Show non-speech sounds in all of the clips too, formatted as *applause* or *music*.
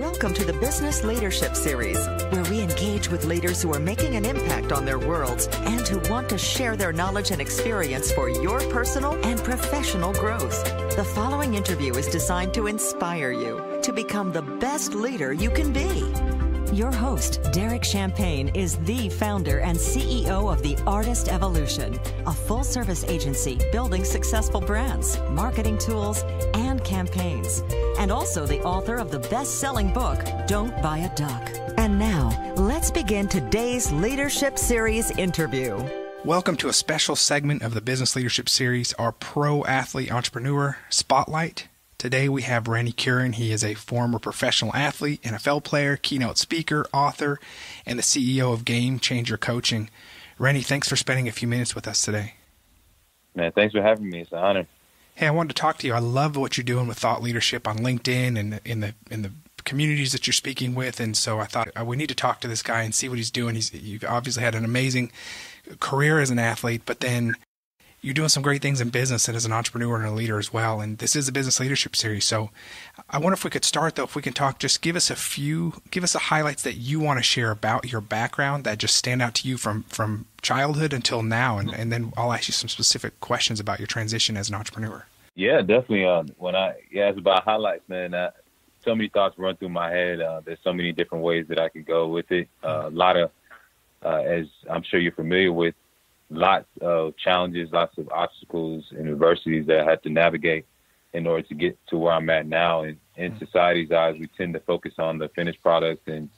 Welcome to the Business Leadership Series, where we engage with leaders who are making an impact on their worlds and who want to share their knowledge and experience for your personal and professional growth. The following interview is designed to inspire you to become the best leader you can be. Your host, Derek Champagne, is the founder and CEO of The Artist Evolution, a full service agency building successful brands, marketing tools, and campaigns, and also the author of the best selling book, Don't Buy a Duck. And now, let's begin today's Leadership Series interview. Welcome to a special segment of the Business Leadership Series, our Pro Athlete Entrepreneur Spotlight. Today we have Rennie Curran. He is a former professional athlete, NFL player, keynote speaker, author, and the CEO of Game Changer Coaching. Rennie, thanks for spending a few minutes with us today. Man, thanks for having me. It's an honor. Hey, I wanted to talk to you. I love what you're doing with thought leadership on LinkedIn and in the in the communities that you're speaking with, and so I thought uh, we need to talk to this guy and see what he's doing. He's you've obviously had an amazing career as an athlete, but then you're doing some great things in business and as an entrepreneur and a leader as well. And this is a business leadership series. So I wonder if we could start though, if we can talk, just give us a few, give us the highlights that you want to share about your background that just stand out to you from, from childhood until now. And, and then I'll ask you some specific questions about your transition as an entrepreneur. Yeah, definitely. Uh, when I yeah, it's about highlights, man. Uh, so many thoughts run through my head. Uh, there's so many different ways that I could go with it. Uh, a lot of, uh, as I'm sure you're familiar with, lots of challenges, lots of obstacles and adversities that I had to navigate in order to get to where I'm at now. And in mm-hmm. society's eyes, we tend to focus on the finished product and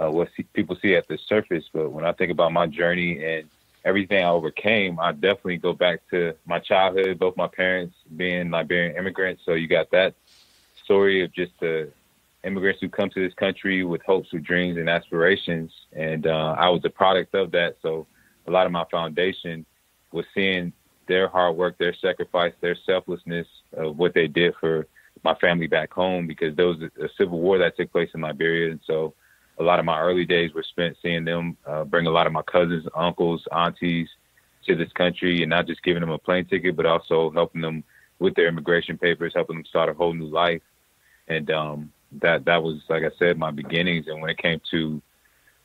uh, what see, people see at the surface. But when I think about my journey and everything I overcame, I definitely go back to my childhood, both my parents being Liberian immigrants. So you got that story of just the immigrants who come to this country with hopes, with dreams, and aspirations. And uh, I was a product of that. So a lot of my foundation was seeing their hard work, their sacrifice, their selflessness of what they did for my family back home because there was a, civil war that took place in Liberia. And so a lot of my early days were spent seeing them uh, bring a lot of my cousins, uncles, aunties to this country and not just giving them a plane ticket, but also helping them with their immigration papers, helping them start a whole new life. And um, that that was, like I said, my beginnings. And when it came to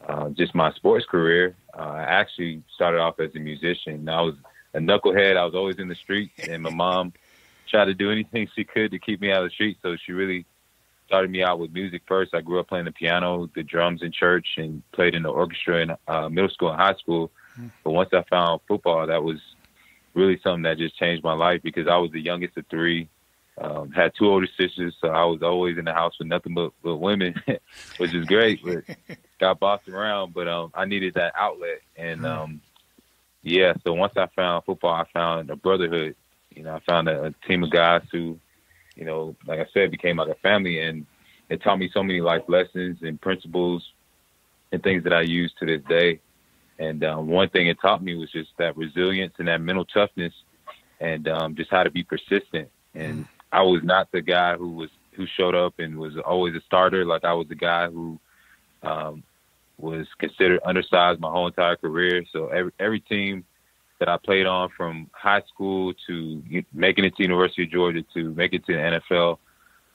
uh, just my sports career, uh, I actually started off as a musician. I was a knucklehead. I was always in the streets, and my mom *laughs* tried to do anything she could to keep me out of the streets. So she really started me out with music first. I grew up playing the piano, the drums in church, and played in the orchestra in uh, middle school and high school. Hmm. But once I found football, that was really something that just changed my life because I was the youngest of three. Um, had two older sisters, so I was always in the house with nothing but, but women, *laughs* which is great. But *laughs* got bossed around, but um, I needed that outlet, and um, yeah. So once I found football, I found a brotherhood. You know, I found a, a team of guys who, you know, like I said, became like a family, and it taught me so many life lessons and principles and things that I use to this day. And um, one thing it taught me was just that resilience and that mental toughness, and um, just how to be persistent. And mm. I was not the guy who was who showed up and was always a starter. Like I was the guy who um, was considered undersized my whole entire career. So every every team that I played on, from high school to making it to University of Georgia to making it to the NFL,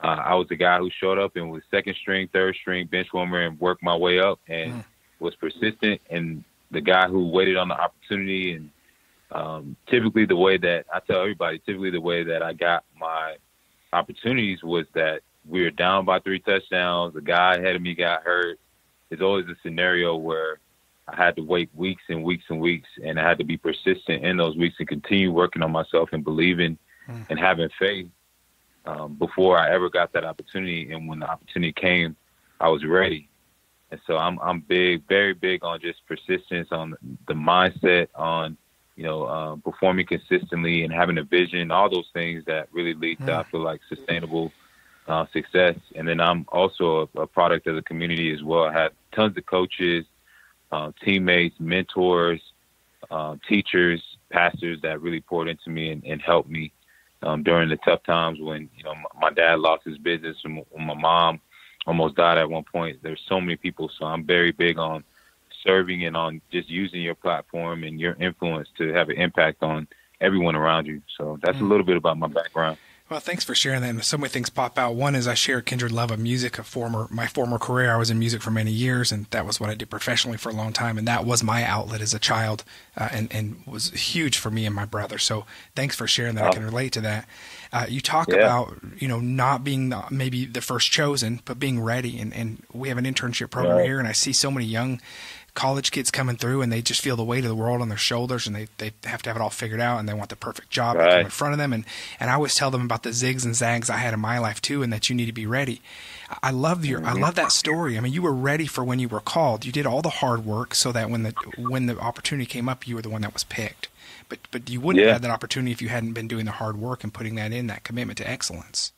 uh, I was the guy who showed up and was second string, third string, bench warmer, and worked my way up and mm. was persistent and the guy who waited on the opportunity. And um, typically, the way that I tell everybody, typically the way that I got my opportunities was that we were down by three touchdowns. The guy ahead of me got hurt. It's always a scenario where I had to wait weeks and weeks and weeks, and I had to be persistent in those weeks and continue working on myself and believing mm. and having faith um, before I ever got that opportunity. And when the opportunity came, I was ready. And so I'm I'm big, very big on just persistence, on the mindset, on you know, uh, performing consistently and having a vision, all those things that really lead to, I feel like, sustainable uh, success. And then I'm also a, a, product of the community as well. I have tons of coaches, uh, teammates, mentors, uh, teachers, pastors that really poured into me and, and helped me um, during the tough times when, you know, my, my dad lost his business and my mom almost died at one point. There's so many people. So I'm very big on serving and on just using your platform and your influence to have an impact on everyone around you. So that's mm. a little bit about my background. Well, thanks for sharing that. And so many things pop out. One is I share a kindred love of music. A former my former career, I was in music for many years, and that was what I did professionally for a long time. And that was my outlet as a child, uh, and and was huge for me and my brother. So thanks for sharing that. Oh. I can relate to that. Uh, you talk yeah. about you know not being the, maybe the first chosen, but being ready. And and we have an internship program right. here, and I see so many young college kids coming through and they just feel the weight of the world on their shoulders and they, they have to have it all figured out and they want the perfect job right. in front of them and, and I always tell them about the zigs and zags I had in my life too and that you need to be ready. I love your I love that story. I mean you were ready for when you were called. You did all the hard work so that when the when the opportunity came up you were the one that was picked. But but you wouldn't yeah. have had that opportunity if you hadn't been doing the hard work and putting that in that commitment to excellence.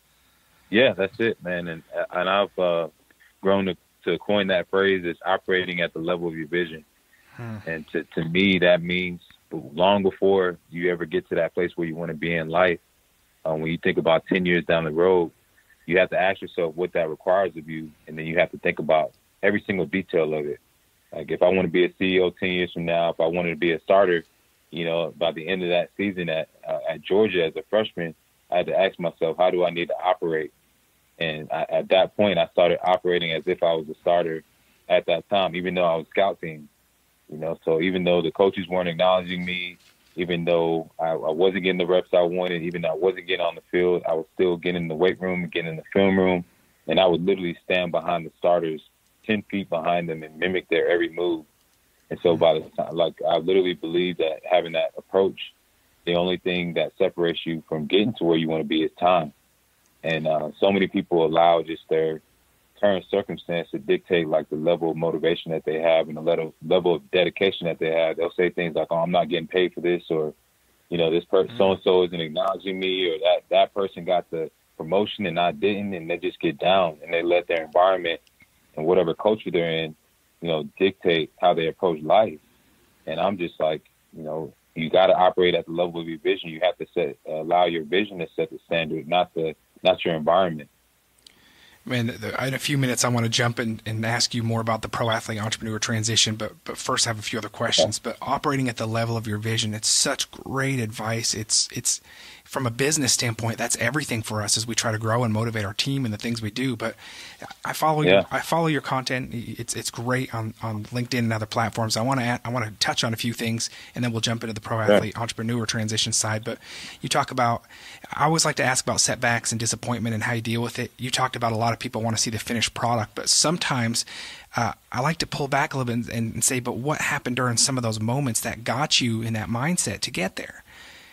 Yeah, that's it, man. And and I've uh, grown to to coin that phrase is operating at the level of your vision. Hmm. And to, to me, that means long before you ever get to that place where you want to be in life, um, when you think about 10 years down the road, you have to ask yourself what that requires of you. And then you have to think about every single detail of it. Like if I want to be a CEO 10 years from now, if I wanted to be a starter, you know, by the end of that season at, uh, at Georgia as a freshman, I had to ask myself, how do I need to operate and I, at that point, I started operating as if I was a starter at that time, even though I was scout team. You know, so even though the coaches weren't acknowledging me, even though I, I wasn't getting the reps I wanted, even though I wasn't getting on the field, I was still getting in the weight room, getting in the film room, and I would literally stand behind the starters, ten feet behind them, and mimic their every move. And so by the time, like I literally believe that having that approach, the only thing that separates you from getting to where you want to be is time. And uh, so many people allow just their current circumstance to dictate like the level of motivation that they have and the level level of dedication that they have. They'll say things like, "Oh, I'm not getting paid for this," or, you know, this person so and so isn't acknowledging me, or that that person got the promotion and I didn't, and they just get down and they let their environment and whatever culture they're in, you know, dictate how they approach life. And I'm just like, you know, you got to operate at the level of your vision. You have to set allow your vision to set the standard, not the not your environment. Man, in a few minutes, I want to jump in and ask you more about the pro athlete entrepreneur transition. But but first, I have a few other questions. But operating at the level of your vision, it's such great advice. It's it's from a business standpoint, that's everything for us as we try to grow and motivate our team and the things we do. But I follow yeah. your, I follow your content. It's it's great on, on LinkedIn and other platforms. I want to add, I want to touch on a few things, and then we'll jump into the pro athlete yeah. entrepreneur transition side. But you talk about, I always like to ask about setbacks and disappointment and how you deal with it. You talked about a lot of people want to see the finished product, but sometimes uh, I like to pull back a little bit and, and, say, but what happened during some of those moments that got you in that mindset to get there?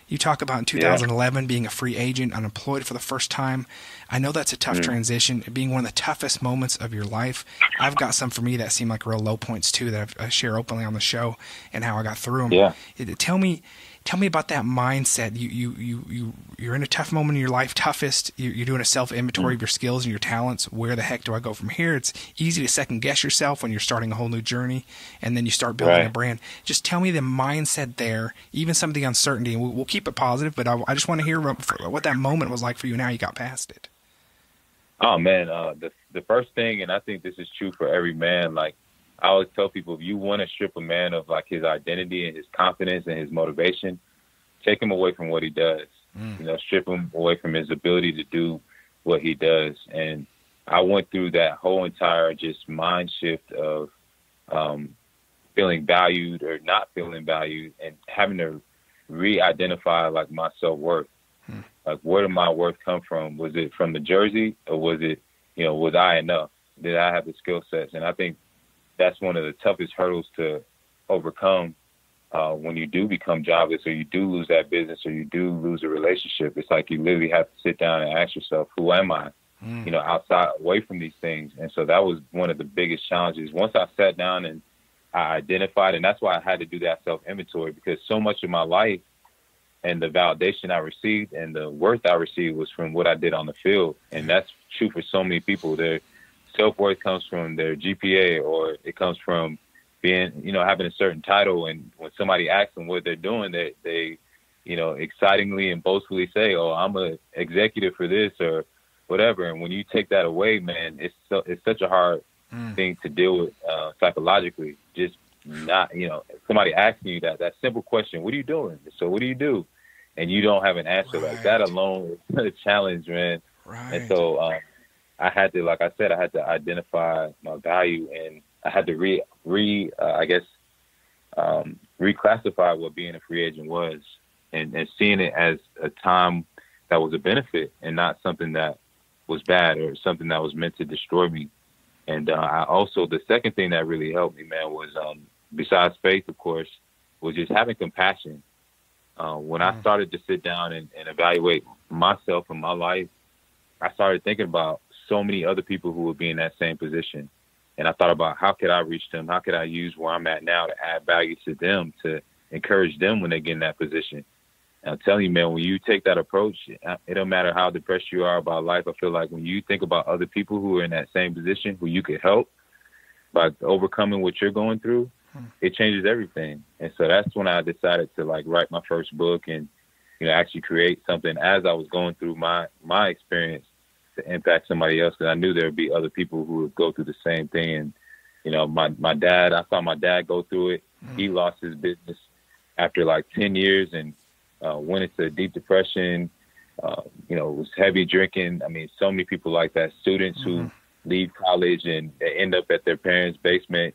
You talk about in 2011 yeah. being a free agent, unemployed for the first time. I know that's a tough mm. transition, being one of the toughest moments of your life. I've got some for me that seem like real low points too that i share openly on the show and how I got through them. Yeah. Tell me tell me about that mindset. You you you you you're in a tough moment in your life, toughest. You're doing a self inventory mm. of your skills and your talents. Where the heck do I go from here? It's easy to second guess yourself when you're starting a whole new journey, and then you start building right. a brand. Just tell me the mindset there, even some of the uncertainty, and we'll, we'll keep it positive. But I, I just want to hear what that moment was like for you and how you got past it. Oh man, uh, the the first thing, and I think this is true for every man. Like I always tell people, if you want to strip a man of like his identity and his confidence and his motivation, take him away from what he does. Mm. You know, strip him away from his ability to do what he does. And I went through that whole entire just mind shift of um, feeling valued or not feeling valued, and having to re-identify like my self worth. Mm. Like, where did my worth come from? Was it from the jersey, or was it, you know, was I enough? Did I have the skill sets? And I think that's one of the toughest hurdles to overcome uh, when you do become jobless or you do lose that business or you do lose a relationship. It's like you literally have to sit down and ask yourself, who am I? Mm. You know, outside, away from these things. And so that was one of the biggest challenges. Once I sat down and I identified, and that's why I had to do that self inventory because so much of my life and the validation I received and the worth I received was from what I did on the field. And that's true for so many people. Their self worth comes from their GPA or it comes from being, you know, having a certain title. And when somebody asks them what they're doing, they, they, you know, excitingly and boastfully say, "Oh, I'm a executive for this or whatever." And when you take that away, man, it's so, it's such a hard mm. thing to deal with uh, psychologically. Just not, you know, somebody asking you that that simple question, "What are you doing?" So, what do you do? and you don't have an answer right. like that alone is *laughs* a challenge, man. Right. And so um, I had to, like I said, I had to identify my value, and I had to re re uh, I guess um, reclassify what being a free agent was, and, and seeing it as a time that was a benefit and not something that was bad or something that was meant to destroy me. And uh, I also the second thing that really helped me, man, was um, besides faith, of course, was just having compassion. Uh, when I mm. started to sit down and, and evaluate myself and my life, I started thinking about so many other people who would be in that same position. And I thought about how could I reach them? How could I use where I'm at now to add value to them, to encourage them when they get in that position? And I'm telling you, man, when you take that approach, it don't matter how depressed you are about life. I feel like when you think about other people who are in that same position, who you could help by overcoming what you're going through, hmm. it changes everything. And so that's when I decided to like write my first book and you know actually create something as I was going through my my experience to impact somebody else because I knew there would be other people who would go through the same thing. And you know, my my dad, I saw my dad go through it. Mm-hmm. He lost his business after like ten years and uh, went into deep depression. Uh, you know, was heavy drinking. I mean, so many people like that. Students mm-hmm. who leave college and end up at their parents' basement.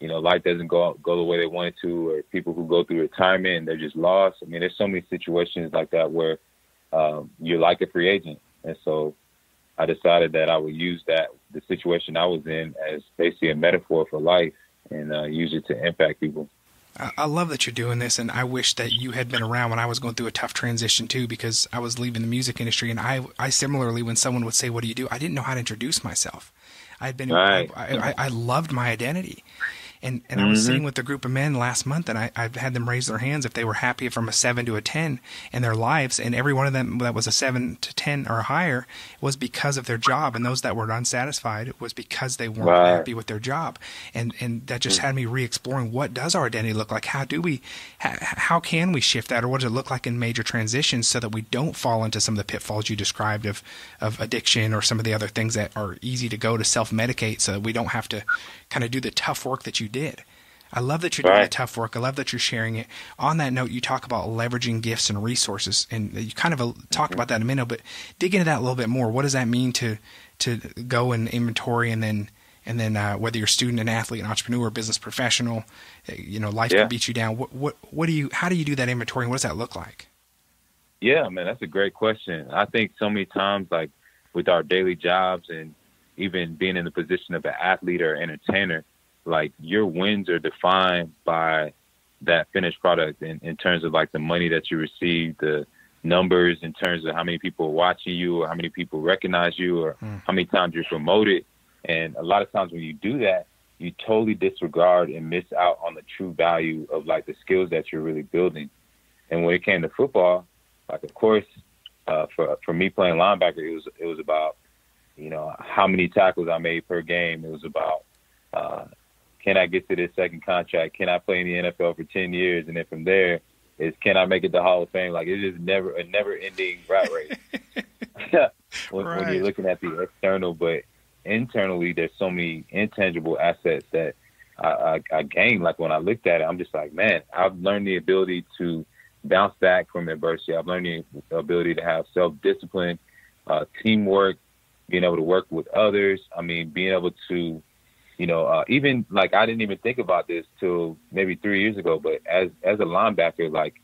You know, life doesn't go go the way they wanted to, or people who go through retirement and they're just lost. I mean, there's so many situations like that where um, you're like a free agent, and so I decided that I would use that the situation I was in as basically a metaphor for life and uh, use it to impact people. I love that you're doing this, and I wish that you had been around when I was going through a tough transition too, because I was leaving the music industry, and I, I similarly, when someone would say, "What do you do?" I didn't know how to introduce myself. I'd been, right. I, I, I loved my identity, and and mm-hmm. I was sitting mm-hmm. with a group of men last month, and I I had them raise their hands if they were happy from a seven to a ten in their lives, and every one of them that was a seven to ten or higher was because of their job, and those that were unsatisfied was because they weren't happy with their job, and and that just mm-hmm. had me re-exploring what does our identity look like? How do we, how, how can we shift that, or what does it look like in major transitions so that we don't fall into some of the pitfalls you described of of addiction or some of the other things that are easy to go to self medicate, so that we don't have to kind of do the tough work that you did. I love that you're doing the tough work. I love that you're sharing it. On that note, you talk about leveraging gifts and resources, and you kind of uh, talked mm-hmm. about that in a minute, but dig into that a little bit more. What does that mean to to go and inventory, and then and then uh, whether you're a student, an athlete, an entrepreneur, business professional, uh, you know, life yeah. can beat you down. What what what do you? How do you do that inventory? And what does that look like? Yeah, man, that's a great question. I think so many times, like with our daily jobs and even being in the position of an athlete or entertainer, like your wins are defined by that finished product in, in terms of like the money that you receive, the numbers in terms of how many people are watching you or how many people recognize you or mm. how many times you're promoted. And a lot of times when you do that, you totally disregard and miss out on the true value of like the skills that you're really building. And when it came to football, like of course, uh, for for me playing linebacker, it was it was about you know, how many tackles I made per game. It was about, uh, can I get to this second contract? Can I play in the NFL for 10 years? And then from there is, can I make it to Hall of Fame? Like it is never a never ending rat race *laughs* *laughs* when, right. when you're looking at the external, but internally there's so many intangible assets that I, I, I gained. Like when I looked at it, I'm just like, man, I've learned the ability to bounce back from adversity. I've learned the ability to have self discipline, uh, teamwork, being able to work with others. I mean, being able to, you know, uh, even like I didn't even think about this till maybe three years ago. But as as a linebacker, like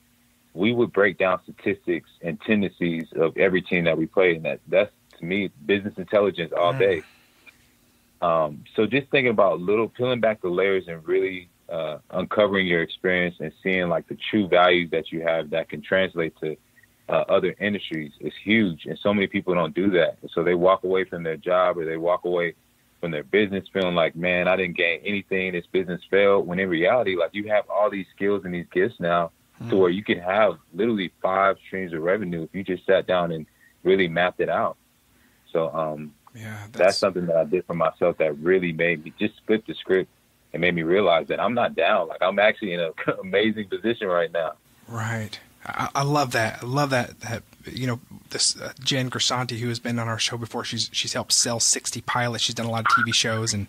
we would break down statistics and tendencies of every team that we played, and that that's to me business intelligence all mm. day. Um, so just thinking about little peeling back the layers and really uh, uncovering your experience and seeing like the true values that you have that can translate to uh, other industries is huge, and so many people don't do that. So they walk away from their job or they walk away from their business feeling like, man, I didn't gain anything. This business failed. When in reality, like you have all these skills and these gifts now, mm-hmm. to where you can have literally five streams of revenue if you just sat down and really mapped it out. So um, yeah, that's... that's something that I did for myself that really made me just flip the script and made me realize that I'm not down. Like I'm actually in an *laughs* amazing position right now. Right. I, I love that. I love that. That you know, this uh, Jen Grisanti, who has been on our show before, she's she's helped sell sixty pilots. She's done a lot of TV shows, and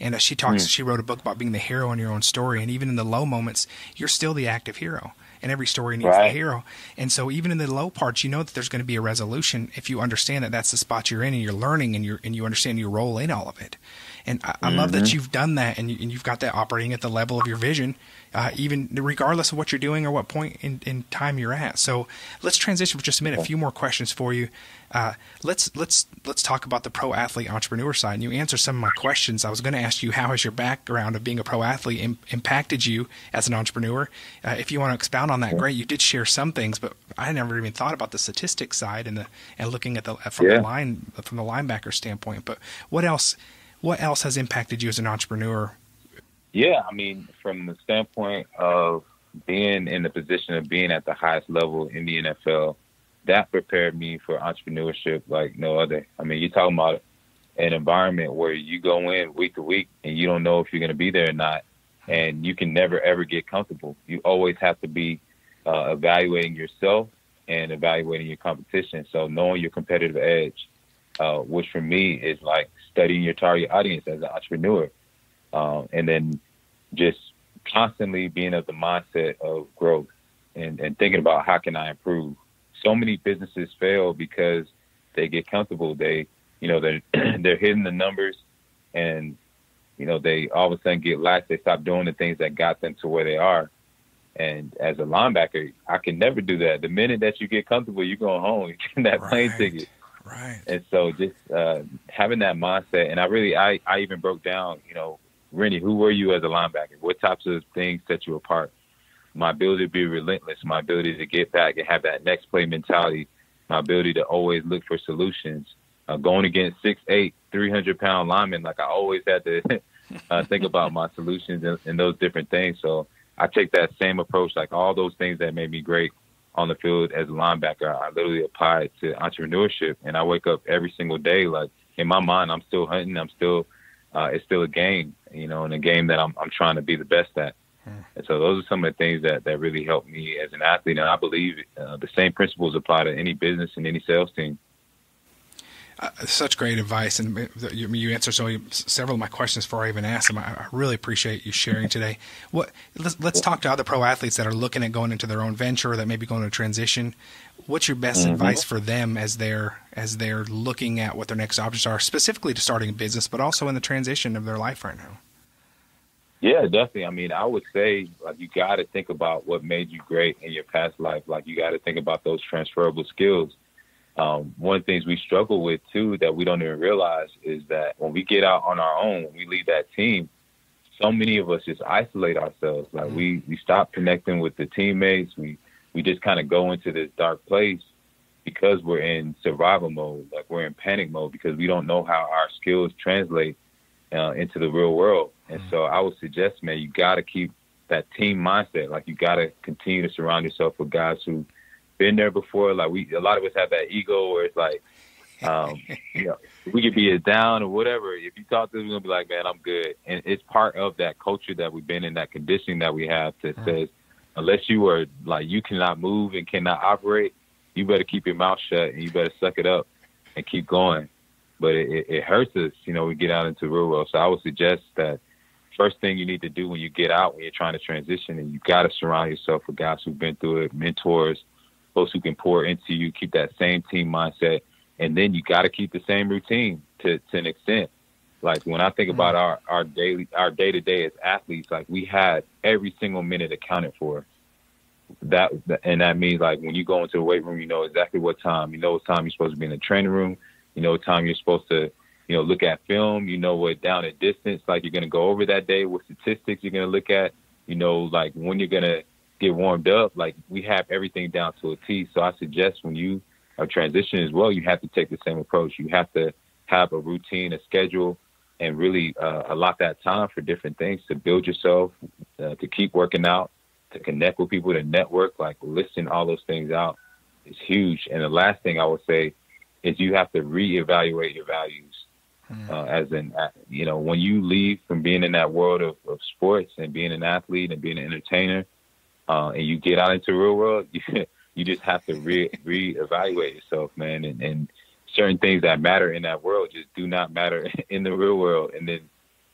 and uh, she talks. Mm. She wrote a book about being the hero in your own story, and even in the low moments, you're still the active hero. and every story needs right. the hero. And so even in the low parts, you know that there's going to be a resolution if you understand that that's the spot you're in and you're learning and you and you understand your role in all of it. And I, I love that mm-hmm. you've done that and, you, and you've got that operating at the level of your vision, uh, even regardless of what you're doing or what point in, in time you're at. So let's transition for just a minute. A few more questions for you. Uh, let's let's let's talk about the pro athlete entrepreneur side. And you answer some of my questions. I was going to ask you how has your background of being a pro athlete Im- impacted you as an entrepreneur. Uh, if you want to expound on that, great. You did share some things, but I never even thought about the statistics side and the and looking at the from yeah. the line from the linebacker standpoint. But what else? What else has impacted you as an entrepreneur? Yeah, I mean, from the standpoint of being in the position of being at the highest level in the NFL, that prepared me for entrepreneurship like no other. I mean, you're talking about an environment where you go in week to week and you don't know if you're going to be there or not, and you can never ever get comfortable. You always have to be uh, evaluating yourself and evaluating your competition. So knowing your competitive edge, uh, which for me is like studying your target audience as an entrepreneur, um, and then just constantly being of the mindset of growth and, and thinking about how can I improve. So many businesses fail because they get comfortable. They, you know, they're *clears throat* they're hitting the numbers, and you know they all of a sudden get lax. They stop doing the things that got them to where they are. And as a linebacker, I can never do that. The minute that you get comfortable, you're going home. *laughs* You get that right. plane ticket. Right. And so just uh, having that mindset, and I really, I, I even broke down, you know, Rennie, who were you as a linebacker? What types of things set you apart? My ability to be relentless, my ability to get back and have that next play mentality, my ability to always look for solutions. Uh, going against six eight, three hundred pound linemen, like I always had to *laughs* uh, think about my solutions and, and those different things. So I take that same approach, like all those things that made me great on the field as a linebacker. I literally apply it to entrepreneurship, and I wake up every single day like in my mind, I'm still hunting. I'm still, uh, it's still a game, you know, and a game that I'm I'm trying to be the best at. Hmm. And so those are some of the things that that really helped me as an athlete, and I believe uh, the same principles apply to any business and any sales team. Uh, such great advice, and you, you answered so several of my questions before I even asked them. I, I really appreciate you sharing today. What let's, let's talk to other pro athletes that are looking at going into their own venture, or that may be going to transition. What's your best mm-hmm. advice for them as they're as they're looking at what their next options are, specifically to starting a business, but also in the transition of their life right now? Yeah, definitely. I mean, I would say like you got to think about what made you great in your past life. Like you got to think about those transferable skills um, one of the things we struggle with too that we don't even realize is that when we get out on our own, when we leave that team, so many of us just isolate ourselves. Like mm-hmm. we we stop connecting with the teammates. We we just kind of go into this dark place because we're in survival mode. Like we're in panic mode because we don't know how our skills translate uh, into the real world. And mm-hmm. so I would suggest, man, you got to keep that team mindset. Like you got to continue to surround yourself with guys who been there before. Like we, a lot of us have that ego where it's like, um, you know, we could be down or whatever. If you talk to us, we're gonna be like, man, I'm good. And it's part of that culture that we've been in, that conditioning that we have that mm. says, unless you are like you cannot move and cannot operate, you better keep your mouth shut and you better suck it up and keep going. But it, it hurts us, you know, we get out into the real world. So I would suggest that first thing you need to do when you get out, when you're trying to transition, and you got to surround yourself with guys who've been through it, mentors, folks who can pour into you, keep that same team mindset, and then you got to keep the same routine to to an extent. Like when I think mm-hmm. about our our daily our day to day as athletes, like we had every single minute accounted for. That and that means like when you go into the weight room, you know exactly what time. You know what time you're supposed to be in the training room. You know what time you're supposed to, you know, look at film. You know what down at distance, like you're gonna go over that day. What statistics you're gonna look at. You know, like when you're gonna get warmed up, like we have everything down to a T. So I suggest when you are transitioning as well, you have to take the same approach. You have to have a routine, a schedule, and really uh, allot that time for different things to build yourself, uh, to keep working out, to connect with people, to network. Like listing all those things out is huge. And the last thing I would say is you have to reevaluate your values. Hmm. Uh, as in, uh, you know, when you leave from being in that world of, of sports and being an athlete and being an entertainer, uh, and you get out into the real world, *laughs* you, you just have to re reevaluate yourself, man. And, and certain things that matter in that world just do not matter *laughs* in the real world. And then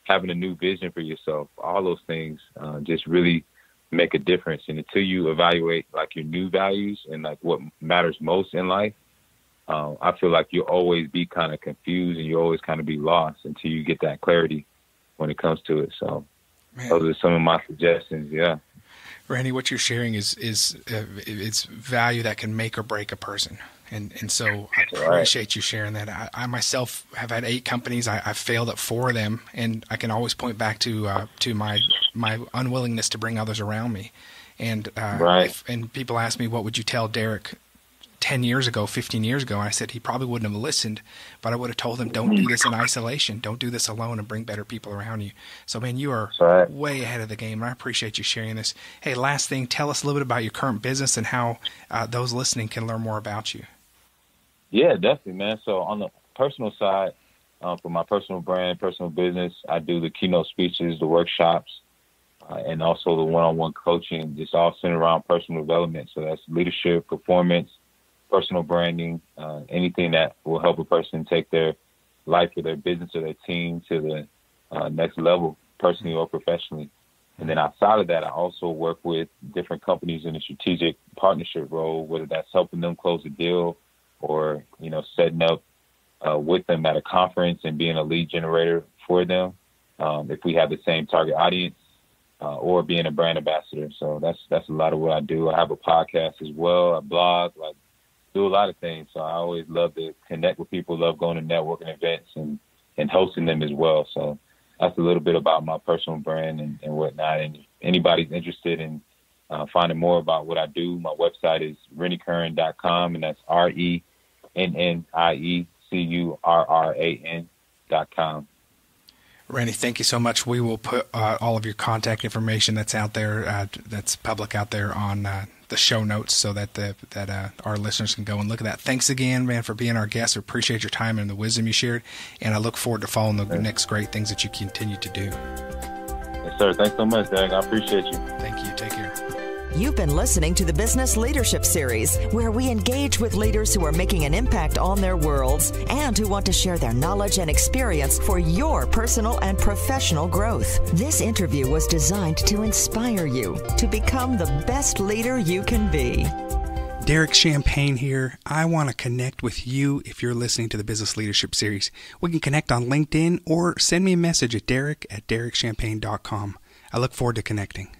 having a new vision for yourself, all those things uh, just really make a difference. And until you evaluate like your new values and like what matters most in life, um, I feel like you'll always be kind of confused and you always kind of be lost until you get that clarity when it comes to it. So Man. those are some of my suggestions. Yeah. Randy, what you're sharing is is uh, it's value that can make or break a person, and and so I appreciate you sharing that. I, I myself have had eight companies. I, have failed at four of them, and I can always point back to uh, to my my unwillingness to bring others around me. And uh, right. if, and people ask me, what would you tell Derek 10 years ago, 15 years ago, I said he probably wouldn't have listened, but I would have told him, don't do this in isolation. Don't do this alone and bring better people around you. So, man, you are right. way ahead of the game, and I appreciate you sharing this. Hey, last thing, tell us a little bit about your current business and how uh, those listening can learn more about you. Yeah, definitely, man. So, on the personal side, um, for my personal brand, personal business, I do the keynote speeches, the workshops, uh, and also the one-on-one coaching. It's all centered around personal development. So that's leadership, performance, personal branding, uh, anything that will help a person take their life or their business or their team to the uh, next level, personally or professionally. And then outside of that, I also work with different companies in a strategic partnership role, whether that's helping them close a deal or, you know, setting up uh, with them at a conference and being a lead generator for them. Um, if we have the same target audience, uh, or being a brand ambassador. So that's that's a lot of what I do. I have a podcast as well, a blog, like do a lot of things. So I always love to connect with people, love going to networking events and, and hosting them as well. So that's a little bit about my personal brand and, and whatnot. And if anybody's interested in uh, finding more about what I do, my website is renniecurran.com and that's R E N N I E C U R R A N dot com. Randy, thank you so much. We will put uh, all of your contact information that's out there, uh, that's public out there on uh, the show notes so that the, that uh, our listeners can go and look at that. Thanks again, man, for being our guest. We appreciate your time and the wisdom you shared, and I look forward to following the next great things that you continue to do. Yes, sir. Thanks so much, Doug. I appreciate you. Thank you. Take care. You've been listening to the Business Leadership Series, where we engage with leaders who are making an impact on their worlds and who want to share their knowledge and experience for your personal and professional growth. This interview was designed to inspire you to become the best leader you can be. Derek Champagne here. I want to connect with you if you're listening to the Business Leadership Series. We can connect on LinkedIn or send me a message at derek at derekchampagne.com. I look forward to connecting.